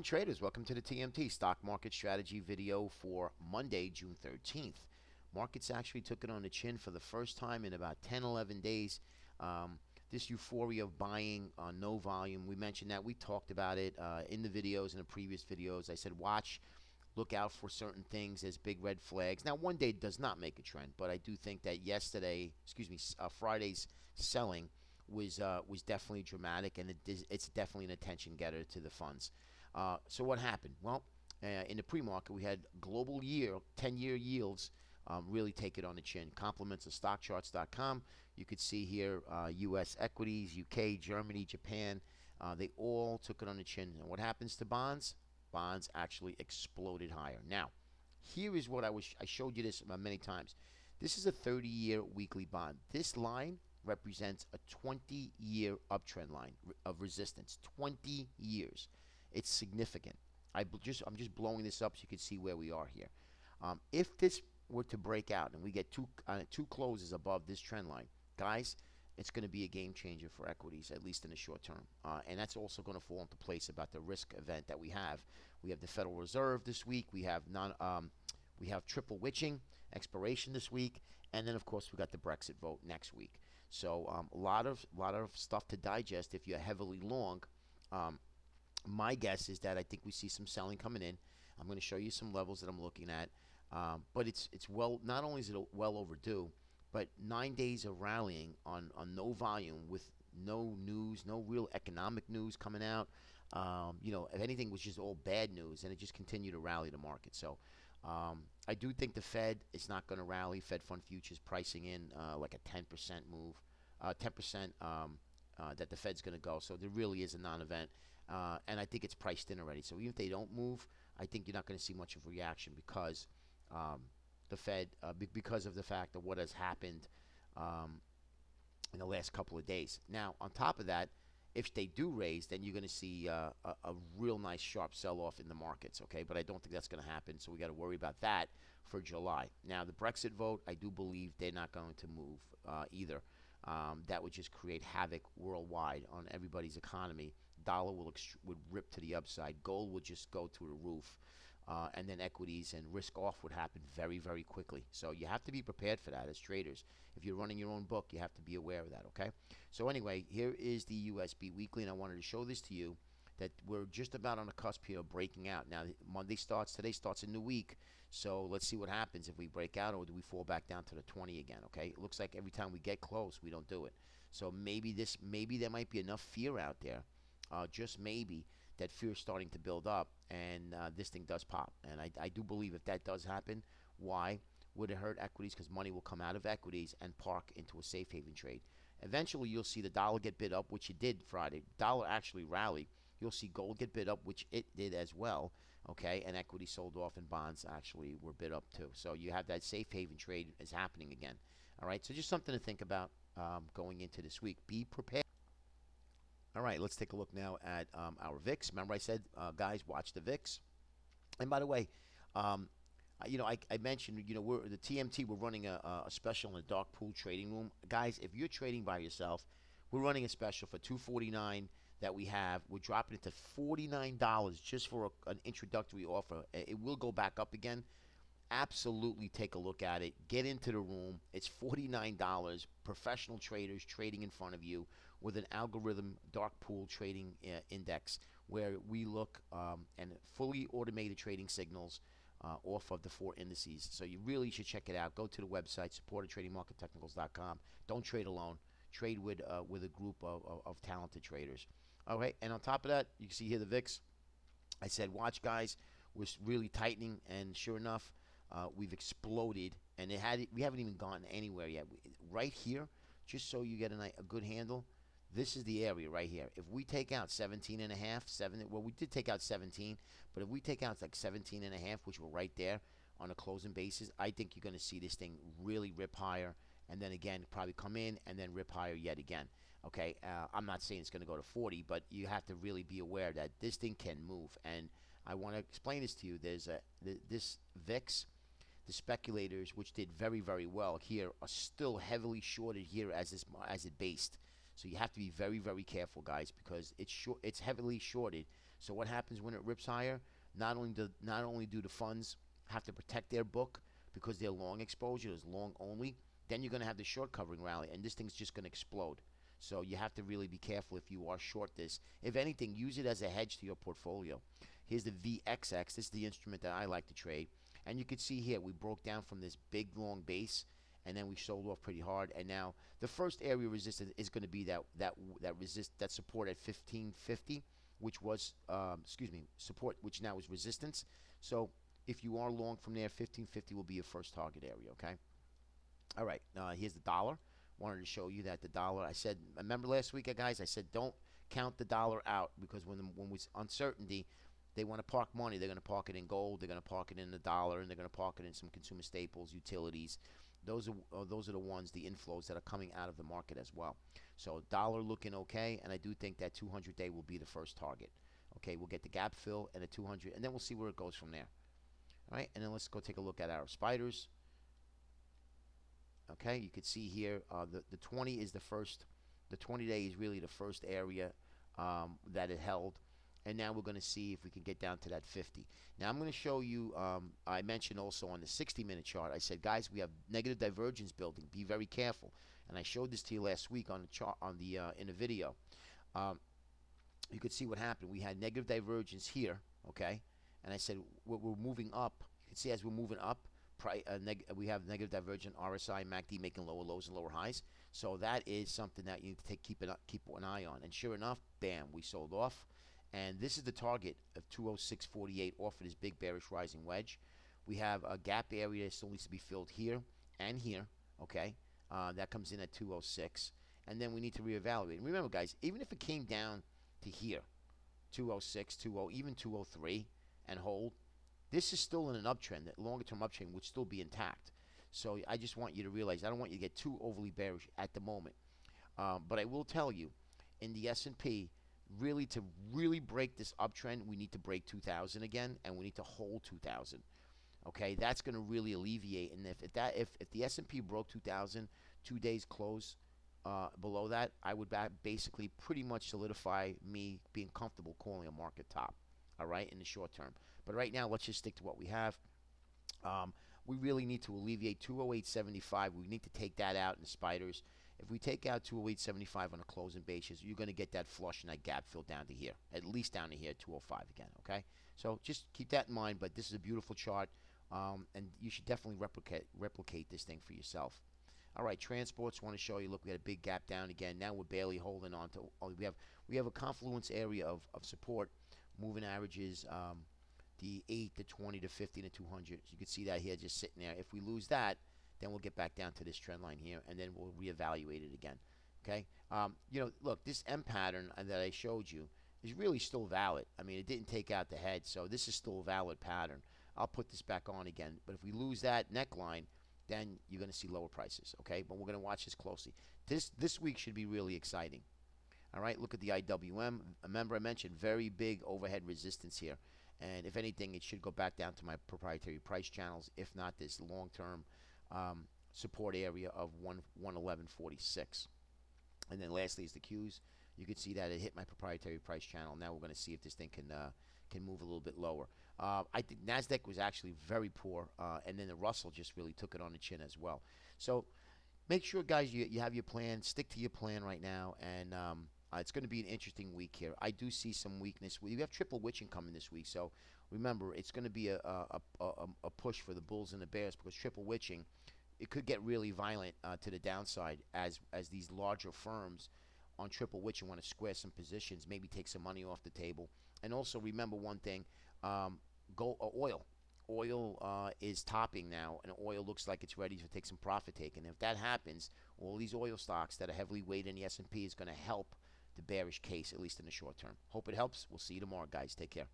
morning, traders. Welcome to the TMT Stock Market Strategy video for Monday, June 13th. Markets actually took it on the chin for the first time in about 10, 11 days. Um, this euphoria of buying on no volume, we mentioned that. We talked about it uh, in the videos, in the previous videos. I said, watch, look out for certain things as big red flags. Now, one day does not make a trend, but I do think that yesterday, excuse me, uh, Friday's selling was uh, was definitely dramatic, and it is, it's definitely an attention getter to the funds. Uh, so what happened? Well, uh, in the pre-market, we had global year 10-year yields um, really take it on the chin. Compliments of StockCharts.com. You could see here U.S. Uh, equities, U.K., Germany, Japan. Uh, they all took it on the chin. And what happens to bonds? Bonds actually exploded higher. Now, here is what I was. I showed you this many times. This is a 30-year weekly bond. This line represents a 20 year uptrend line of resistance. 20 years. It's significant. I just I'm just blowing this up so you can see where we are here. Um, if this were to break out and we get two uh, two closes above this trend line, guys, it's going to be a game changer for equities, at least in the short term. Uh, and that's also going to fall into place about the risk event that we have. We have the Federal Reserve this week. We have non um, we have triple witching expiration this week, and then of course we got the Brexit vote next week. So um, a lot of lot of stuff to digest if you're heavily long. Um, my guess is that I think we see some selling coming in. I'm going to show you some levels that I'm looking at, um, but it's it's well not only is it well overdue, but nine days of rallying on on no volume with no news, no real economic news coming out. Um, you know, if anything, was just all bad news, and it just continued to rally the market. So um, I do think the Fed is not going to rally. Fed fund futures pricing in uh, like a 10% move, uh, 10% um, uh, that the Fed's going to go. So there really is a non-event, uh, and I think it's priced in already. So even if they don't move, I think you're not going to see much of a reaction because um, the Fed, uh, because of the fact of what has happened um, in the last couple of days. Now, on top of that, if they do raise, then you're going to see uh, a, a, real nice sharp sell-off in the markets. Okay, but I don't think that's going to happen, so we got to worry about that for July. Now, the Brexit vote, I do believe they're not going to move uh, either. Um, that would just create havoc worldwide on everybody's economy. Dollar will would rip to the upside. Gold would just go to the roof uh, and then equities and risk off would happen very, very quickly. So you have to be prepared for that as traders. If you're running your own book, you have to be aware of that, okay? So anyway, here is the USB Weekly, and I wanted to show this to you that we're just about on the cusp here of breaking out. Now, Monday starts, today starts a new week, so let's see what happens if we break out or do we fall back down to the 20 again, okay? It looks like every time we get close, we don't do it. So maybe this, maybe there might be enough fear out there, uh, just maybe, that fear is starting to build up and uh, this thing does pop. And I, I do believe if that does happen, why would it hurt equities? Because money will come out of equities and park into a safe haven trade. Eventually, you'll see the dollar get bid up, which it did Friday. Dollar actually rallied. You'll see gold get bid up, which it did as well. Okay, and equity sold off, and bonds actually were bid up too. So you have that safe haven trade is happening again. All right, so just something to think about um, going into this week. Be prepared. All right, let's take a look now at um, our VIX. Remember I said, uh, guys, watch the VIX. And by the way, um, you know, I, I, mentioned, you know, we're the TMT. We're running a, a, special in the dark pool trading room, guys. If you're trading by yourself, we're running a special for 249 that we have. We're dropping it to $49 just for a, an introductory offer. It will go back up again absolutely take a look at it. Get into the room. It's $49. Professional traders trading in front of you with an algorithm dark pool trading uh, index where we look um, and fully automated trading signals uh, off of the four indices. So you really should check it out. Go to the website, supportedtradingmarkettechnicals.com. Don't trade alone. Trade with uh, with a group of, of, of talented traders. Right, and on top of that, you can see here the VIX. I said, watch, guys. We're really tightening, and sure enough, uh, we've exploded, and it had we haven't even gotten anywhere yet. Right here, just so you get a, a good handle, this is the area right here. If we take out 17 and a half, 7, well, we did take out 17, but if we take out like 17 and a half, which we're right there on a closing basis, I think you're going to see this thing really rip higher and then again probably come in and then rip higher yet again. Okay, uh, I'm not saying it's going to go to 40, but you have to really be aware that this thing can move. And I want to explain this to you. There's a this VIX the speculators, which did very, very well here, are still heavily shorted here as this, as it based. So you have to be very, very careful, guys, because it's short, it's heavily shorted. So what happens when it rips higher? Not only do not only do the funds have to protect their book because they're long exposure, is long only, then you're going to have the short covering rally, and this thing's just going to explode. So you have to really be careful if you are short this. If anything, use it as a hedge to your portfolio. Here's the VXX. This is the instrument that I like to trade. And you can see here, we broke down from this big long base, and then we sold off pretty hard. And now the first area resistance is going to be that that that resist that support at 1550, which was um, excuse me support, which now is resistance. So if you are long from there, 1550 will be your first target area. Okay. All right. Uh, here's the dollar. Wanted to show you that the dollar. I said, remember last week, guys? I said don't count the dollar out because when the, when was uncertainty, they want to park money. They're going to park it in gold. They're going to park it in the dollar, and they're going to park it in some consumer staples, utilities. Those are uh, those are the ones, the inflows that are coming out of the market as well. So dollar looking okay, and I do think that 200 day will be the first target. Okay, we'll get the gap fill and the 200, and then we'll see where it goes from there. All right, and then let's go take a look at our spiders. Okay, you can see here uh, the the 20 is the first. The 20 day is really the first area um, that it held and now we're going to see if we can get down to that 50. Now I'm going to show you. Um, I mentioned also on the 60-minute chart. I said, guys, we have negative divergence building. Be very careful. And I showed this to you last week on the chart on the uh, in a video. Um, you could see what happened. We had negative divergence here, okay, and I said we're, we're moving up. You can see as we're moving up, uh, we have negative divergent RSI, MACD making lower lows and lower highs. So that is something that you need to take keep an keep an eye on. And sure enough, bam, we sold off. And this is the target of 206.48 off of this big bearish rising wedge. We have a gap area that still needs to be filled here and here. Okay, uh, that comes in at 206, and then we need to reevaluate. And remember, guys, even if it came down to here, 206, 20, even 203, and hold, this is still in an uptrend. That longer-term uptrend would still be intact. So I just want you to realize I don't want you to get too overly bearish at the moment. Um, but I will tell you, in the S&P, really to really break this uptrend, we need to break 2,000 again, and we need to hold 2,000. Okay, that's going to really alleviate. And if, if that if, if the S&P broke 2,000, two days close uh, below that, I would basically pretty much solidify me being comfortable calling a market top. All right, in the short term. But right now, let's just stick to what we have. Um, we really need to alleviate 208.75. We need to take that out in spiders. If we take out 208.75 on a closing basis, you're going to get that flush and that gap fill down to here, at least down to here, 205 again. Okay, so just keep that in mind. But this is a beautiful chart, um, and you should definitely replicate replicate this thing for yourself. All right, transports want to show you. Look, we had a big gap down again. Now we're barely holding on to. We have we have a confluence area of, of support, moving averages. Um, the 8 to 20 to 50 to 200. So you can see that here just sitting there. If we lose that, then we'll get back down to this trend line here, and then we'll reevaluate it again. Okay. Um, you know, look, this M pattern that I showed you is really still valid. I mean, it didn't take out the head, so this is still a valid pattern. I'll put this back on again. But if we lose that neckline, then you're going to see lower prices. Okay. But we're going to watch this closely. This this week should be really exciting. All right. Look at the IWM. Remember, I mentioned very big overhead resistance here. And if anything, it should go back down to my proprietary price channels. If not, this long-term um, support area of 1, 111.46. And then lastly is the Qs. You can see that it hit my proprietary price channel. Now we're going to see if this thing can uh, can move a little bit lower. Uh, I think Nasdaq was actually very poor, uh, and then the Russell just really took it on the chin as well. So make sure, guys, you, you have your plan. Stick to your plan right now, and um, uh, it's going to be an interesting week here. I do see some weakness. We have triple witching coming this week, so remember it's going to be a, a, a, a, push for the Bulls and the Bears because triple witching it could get really violent uh, to the downside as as these larger firms on triple witching want to square some positions, maybe take some money off the table, and also remember one thing: um, go uh, oil. Oil uh, is topping now, and oil looks like it's ready to take some profit taking. If that happens, all these oil stocks that are heavily weighted in the S&P is going to help the bearish case, at least in the short term. Hope it helps. We'll see you tomorrow, guys. Take care.